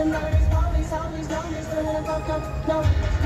keeps the streets and murders, police always known fuck up. No.